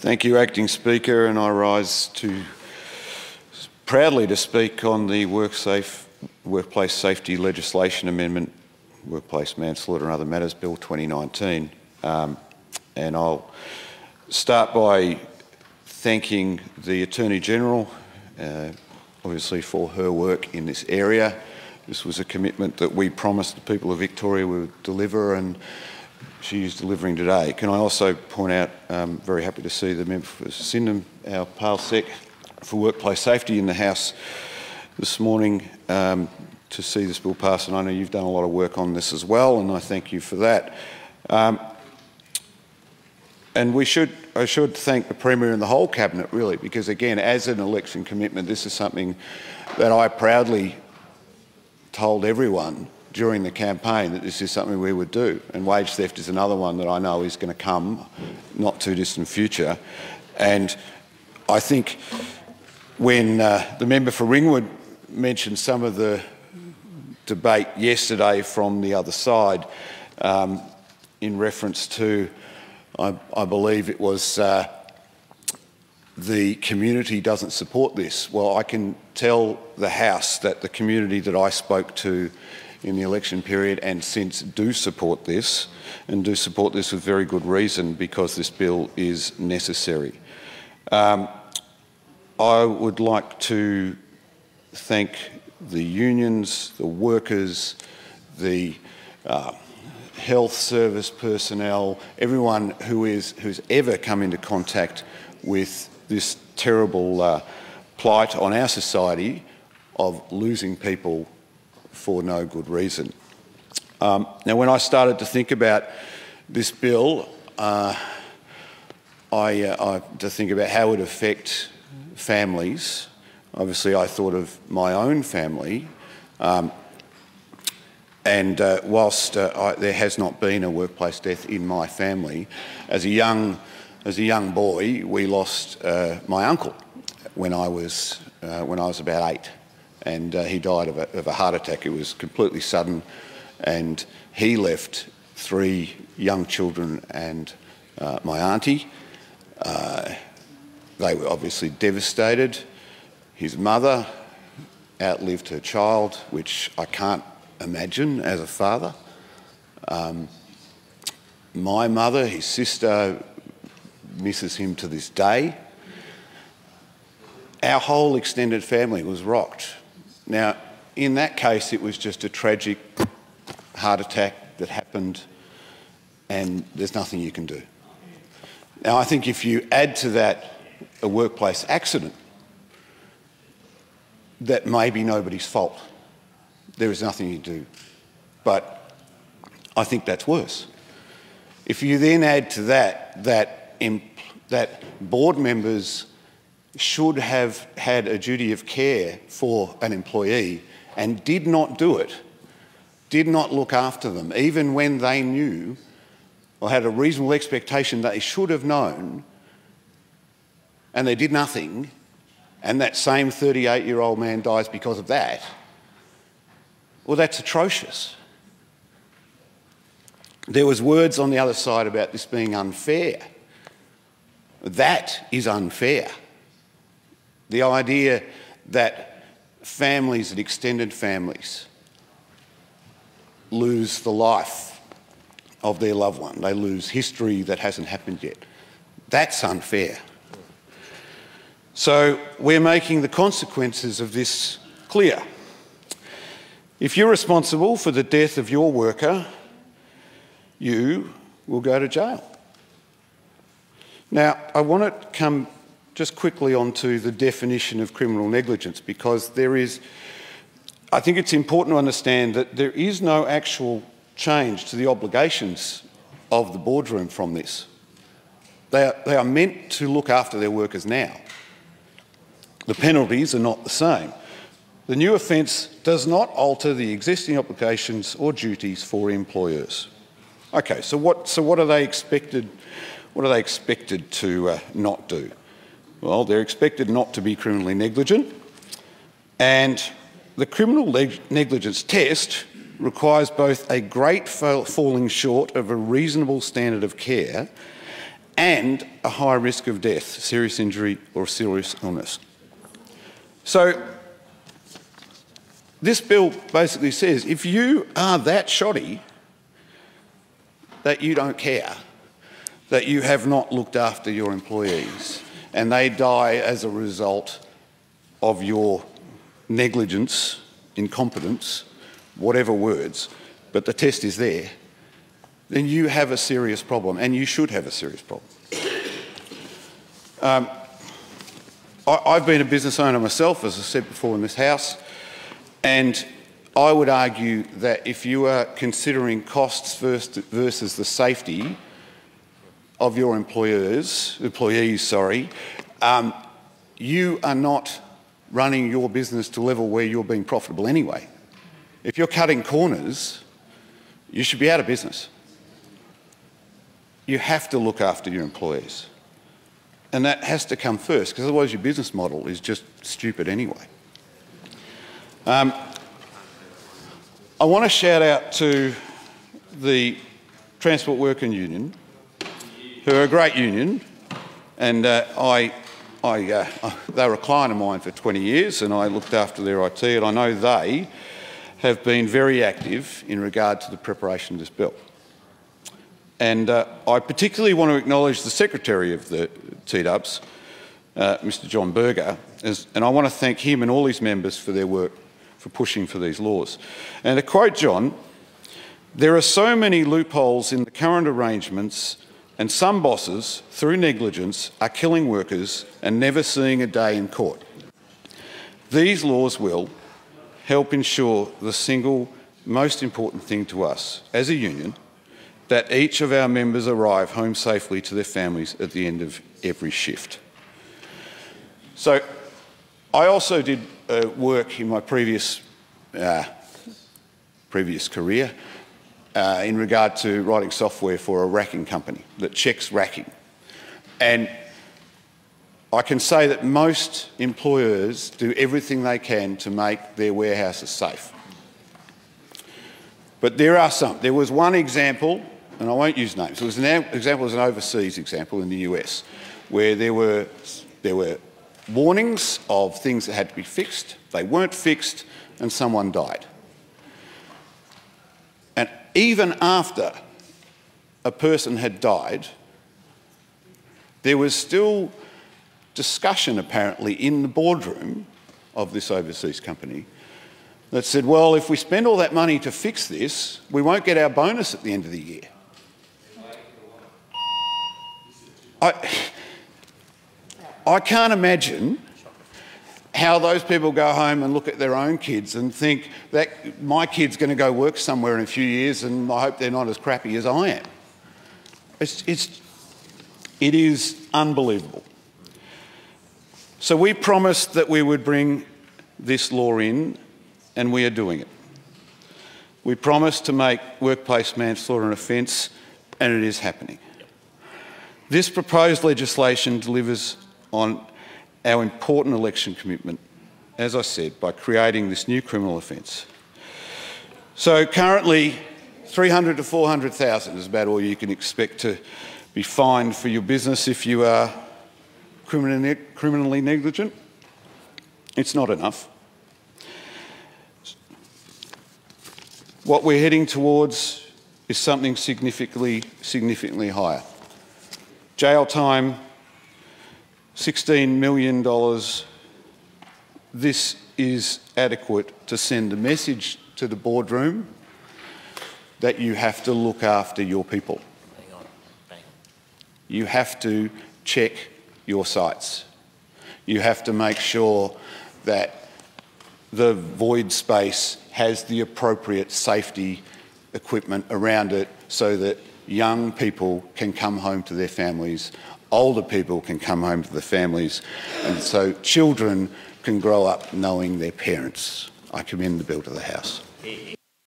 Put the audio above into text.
Thank you, Acting Speaker, and I rise to proudly to speak on the work safe, Workplace Safety Legislation Amendment, Workplace Manslaughter and Other Matters Bill 2019. Um, and I'll start by thanking the Attorney General, uh, obviously for her work in this area. This was a commitment that we promised the people of Victoria we would deliver and she is delivering today. Can I also point out, um, very happy to see the member for Sydenham, our PALSEC for Workplace Safety in the House this morning um, to see this bill pass, and I know you've done a lot of work on this as well, and I thank you for that. Um, and we should, I should thank the Premier and the whole Cabinet really, because again, as an election commitment, this is something that I proudly told everyone during the campaign that this is something we would do. And wage theft is another one that I know is going to come not too distant future. And I think when uh, the member for Ringwood mentioned some of the debate yesterday from the other side um, in reference to, I, I believe it was uh, the community doesn't support this. Well, I can tell the House that the community that I spoke to in the election period and since do support this and do support this with very good reason because this bill is necessary. Um, I would like to thank the unions, the workers, the uh, health service personnel, everyone who is who's ever come into contact with this terrible uh, plight on our society of losing people for no good reason. Um, now, when I started to think about this bill, uh, I, uh, I, to think about how it would affect families. Obviously, I thought of my own family. Um, and uh, whilst uh, I, there has not been a workplace death in my family, as a young, as a young boy, we lost uh, my uncle when I was, uh, when I was about eight and uh, he died of a, of a, heart attack. It was completely sudden, and he left three young children and uh, my auntie. Uh, they were obviously devastated. His mother outlived her child, which I can't imagine as a father. Um, my mother, his sister, misses him to this day. Our whole extended family was rocked now, in that case, it was just a tragic heart attack that happened, and there's nothing you can do. Now, I think if you add to that a workplace accident, that may be nobody's fault. There is nothing you do. But I think that's worse. If you then add to that that, that board members should have had a duty of care for an employee and did not do it, did not look after them, even when they knew or had a reasonable expectation that they should have known, and they did nothing, and that same 38 year old man dies because of that, well, that's atrocious. There was words on the other side about this being unfair. That is unfair. The idea that families and extended families lose the life of their loved one, they lose history that hasn't happened yet. That's unfair. So we're making the consequences of this clear. If you're responsible for the death of your worker, you will go to jail. Now, I want to come just quickly onto the definition of criminal negligence because there is, I think it's important to understand that there is no actual change to the obligations of the boardroom from this. They are, they are meant to look after their workers now. The penalties are not the same. The new offence does not alter the existing obligations or duties for employers. Okay, so what, so what are they expected, what are they expected to uh, not do? Well, they're expected not to be criminally negligent, and the criminal negligence test requires both a great falling short of a reasonable standard of care and a high risk of death, serious injury or serious illness. So this bill basically says if you are that shoddy that you don't care, that you have not looked after your employees and they die as a result of your negligence, incompetence, whatever words, but the test is there, then you have a serious problem and you should have a serious problem. Um, I, have been a business owner myself, as I said before in this house, and I would argue that if you are considering costs versus the safety of your employers, employees, sorry, um, you are not running your business to level where you're being profitable anyway. If you're cutting corners, you should be out of business. You have to look after your employees. And that has to come first, because otherwise your business model is just stupid anyway. Um, I want to shout out to the Transport Working Union, who are a great union, and uh, I, I, uh, they were a client of mine for 20 years, and I looked after their IT, and I know they have been very active in regard to the preparation of this bill. And uh, I particularly want to acknowledge the Secretary of the TWU's, uh, Mr John Berger, as, and I want to thank him and all his members for their work for pushing for these laws. And to quote John, there are so many loopholes in the current arrangements and some bosses, through negligence, are killing workers and never seeing a day in court. These laws will help ensure the single most important thing to us as a union that each of our members arrive home safely to their families at the end of every shift. So I also did uh, work in my previous, uh, previous career uh, in regard to writing software for a racking company that checks racking. And I can say that most employers do everything they can to make their warehouses safe. But there are some. There was one example and I won't use names. It was an example, was an overseas example in the US, where there were, there were warnings of things that had to be fixed, they weren't fixed, and someone died. Even after a person had died, there was still discussion apparently in the boardroom of this overseas company that said, well, if we spend all that money to fix this, we won't get our bonus at the end of the year. I, I can't imagine how those people go home and look at their own kids and think that my kid's going to go work somewhere in a few years and I hope they're not as crappy as I am. It's, it's, it is unbelievable. So we promised that we would bring this law in and we are doing it. We promised to make workplace manslaughter an offence and it is happening. This proposed legislation delivers on our important election commitment, as I said, by creating this new criminal offence. So currently, 300 to 400,000 is about all you can expect to be fined for your business if you are criminally negligent. It's not enough. What we're heading towards is something significantly, significantly higher. Jail time, $16 million. This is adequate to send a message to the boardroom that you have to look after your people. Hang on. Hang on. You have to check your sites. You have to make sure that the void space has the appropriate safety equipment around it so that young people can come home to their families, older people can come home to their families, and so children can grow up knowing their parents. I commend the bill to the House.